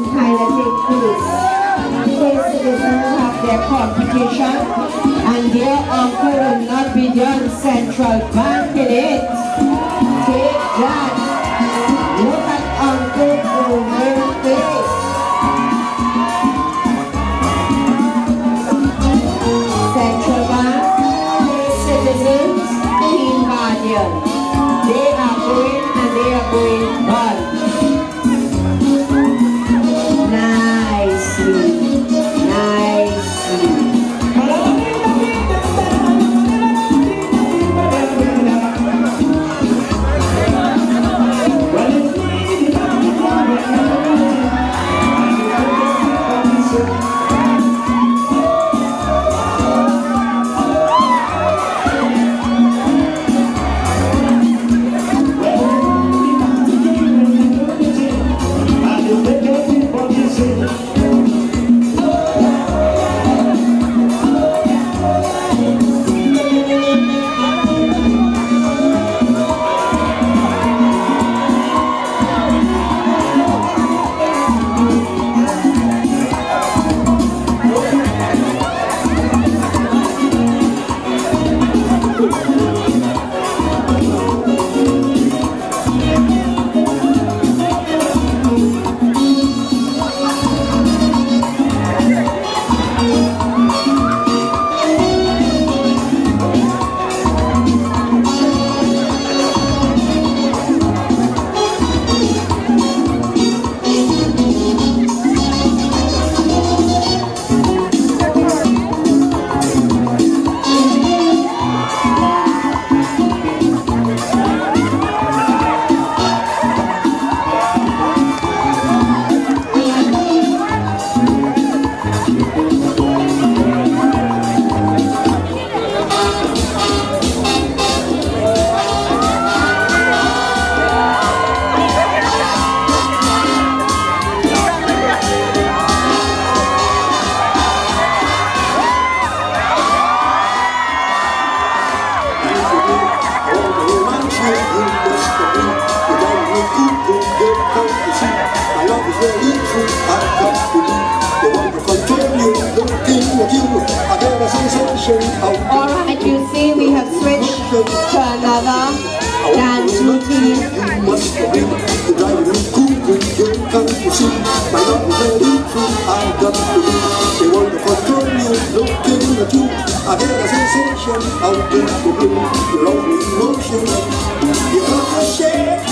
kinetic foods. These citizens have their competition and their uncle will not be done central bank in it. Take that. Look at uncle over face. Central Bank, citizens, Team Guardian. They are going and they are going on. See my love is ready to I've got to be. Want to control you, looking at you. I get a sensation out in the blue. Your only emotion, you got to share.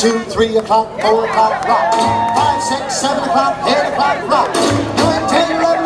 two, three o'clock, four o'clock, rock. Five, six, seven o'clock, eight o'clock, rock. Nine, ten, eleven.